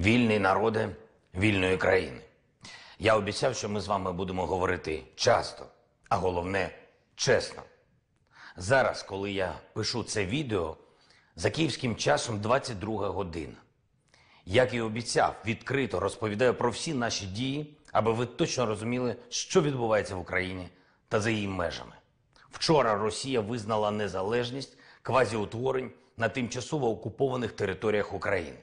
Вільний народи вільної країни. Я обіцяв, що ми з вами будемо говорити часто, а головне чесно. Зараз, коли я пишу це відео, за київським часом 22 година. Як і обіцяв, відкрито розповідаю про всі наші дії, аби ви точно розуміли, що відбувається в Україні та за її межами. Вчора Росія визнала незалежність квазіутворень на тимчасово окупованих територіях України.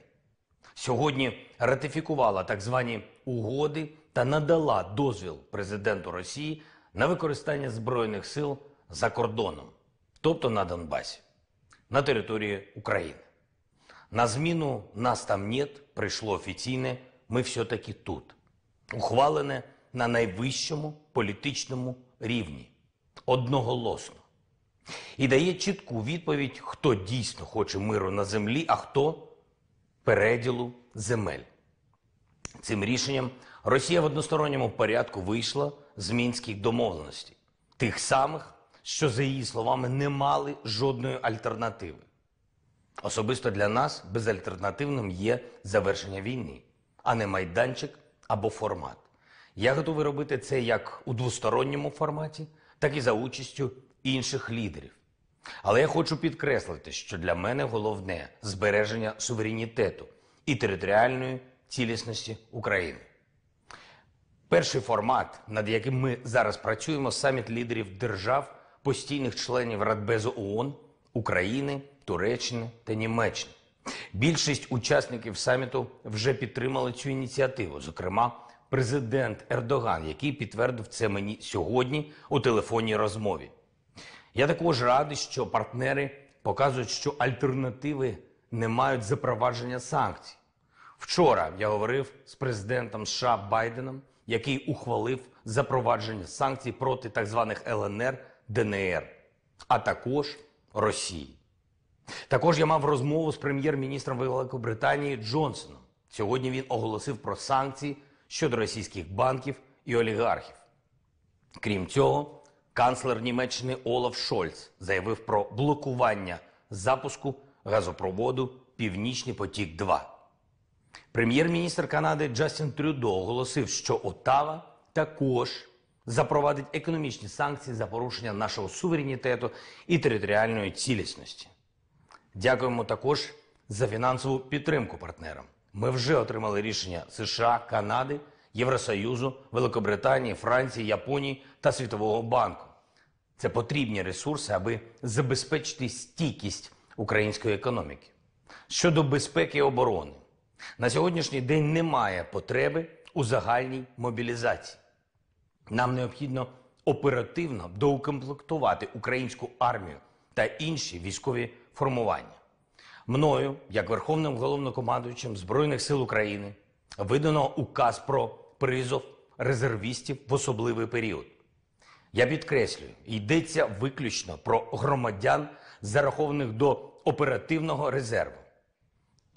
Сьогодні ратифікувала так звані угоди та надала дозвіл президенту Росії на використання збройних сил за кордоном, тобто на Донбасі, на території України. На зміну нас там нет прийшло офіційне ми все-таки тут, ухвалене на найвищому політичному рівні, одноголосно. І дає чітку відповідь, хто дійсно хоче миру на землі, а хто переділу земель. Цим рішенням Росія в односторонньому порядку вийшла з мінських домовленостей, тих самих, що, за її словами, не мали жодної альтернативи. Особисто для нас безальтернативним є завершення війни, а не майданчик або формат. Я готовий робити це як у двосторонньому форматі, так і за участю інших лідерів. Але я хочу підкреслити, що для мене головне збереження суверенітету і територіальної цілісності України. Перший формат, над яким ми зараз працюємо, саміт лідерів держав, постійних членів Радбезу ООН, України, Туреччини та Німеччини. Більшість учасників саміту вже підтримали цю ініціативу, зокрема, президент Ердоган, який підтвердив це мені сьогодні у телефонній розмові. Я також радий, що партнери показують, що альтернативи не мають запровадження санкцій. Вчора я говорив з президентом США Байденом, який ухвалив запровадження санкцій проти так званих ЛНР, ДНР, а також Росії. Також я мав розмову з прем'єр-міністром Великобританії Джонсоном. Сьогодні він оголосив про санкції щодо російських банків і олігархів. Крім цього, канцлер Німеччини Олаф Шольц заявив про блокування запуску газопроводу Північний потік 2 Прем'єр-міністр Канади Джастін Трюдо оголосив, що Отава також запровадить економічні санкції за порушення нашого суверенітету і територіальної цілісності. Дякуємо також за фінансову підтримку партнерам. Ми вже отримали рішення США, Канади, Євросоюзу, Великобританії, Франції, Японії та Світового банку. Це потрібні ресурси, аби забезпечити стійкість української економіки. Щодо безпеки і оборони, на сьогоднішній день немає потреби у загальній мобілізації. Нам необхідно оперативно доукомплектувати українську армію та інші військові формування. Мною, як Верховним головнокомандуючим Збройних сил України, видано указ про призов резервістів в особливий період. Я підкреслюю, йдеться виключно про громадян, зарахованих до оперативного резерву.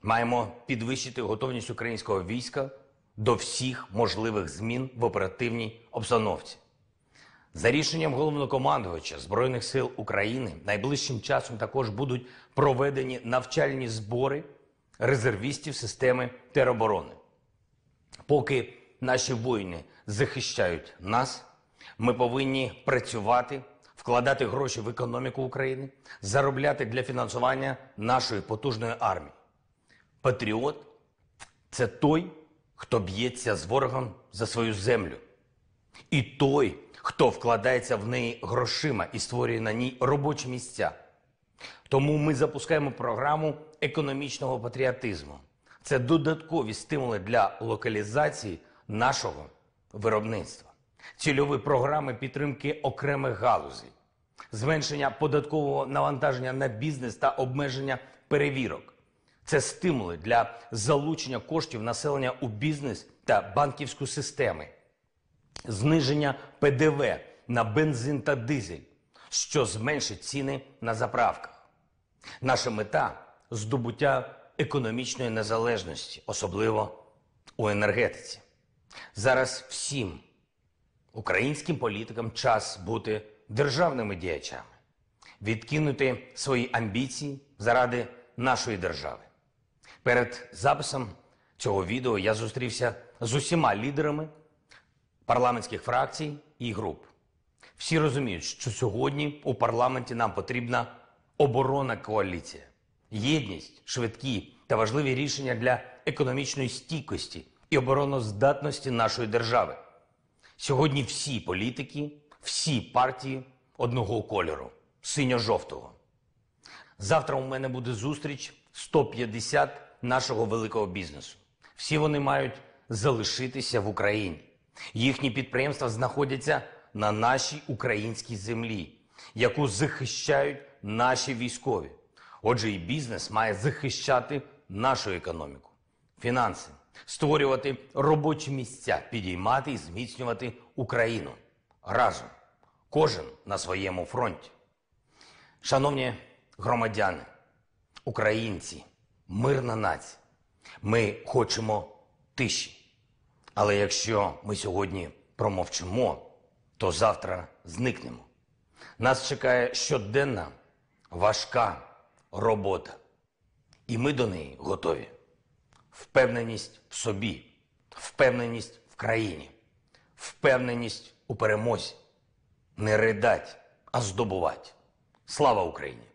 Маємо підвищити готовність українського війська до всіх можливих змін в оперативній обстановці. За рішенням головнокомандувача Збройних сил України найближчим часом також будуть проведені навчальні збори резервістів системи тероборони. Поки наші воїни захищають нас, ми повинні працювати, вкладати гроші в економіку України, заробляти для фінансування нашої потужної армії. Патріот це той, хто б'ється з ворогом за свою землю, і той, хто вкладається в неї грошима і створює на ній робочі місця. Тому ми запускаємо програму економічного патріотизму. Це додаткові стимули для локалізації нашого виробництва, цільові програми підтримки окремих галузей, зменшення податкового навантаження на бізнес та обмеження перевірок. Це стимули для залучення коштів населення у бізнес та банківську системи, зниження ПДВ на бензин та дизель, що зменшить ціни на заправках. Наша мета здобуття економічної незалежності, особливо у енергетиці. Зараз всім українським політикам час бути державними діячами, відкинути свої амбіції заради нашої держави. Перед записом цього відео я зустрівся з усіма лідерами парламентських фракцій і груп. Всі розуміють, що сьогодні у парламенті нам потрібна оборона коаліція, єдність, швидкі та важливі рішення для економічної стійкості і обороноздатності нашої держави. Сьогодні всі політики, всі партії одного кольору синьо-жовтого. Завтра у мене буде зустріч 150 нашого великого бізнесу. Всі вони мають залишитися в Україні. Їхні підприємства знаходяться на нашій українській землі, яку захищають наші військові. Отже, і бізнес має захищати нашу економіку, фінанси, створювати робочі місця, підіймати і зміцнювати Україну разом, кожен на своєму фронті. Шановні громадяни, українці, мирна нація, ми хочемо тиші. Але якщо ми сьогодні промовчимо, то завтра зникнемо. Нас чекає щоденна важка робота. І ми до неї готові. Впевненість в собі, впевненість в країні, впевненість у перемозі. Не ридать, а здобувати. Слава Україні!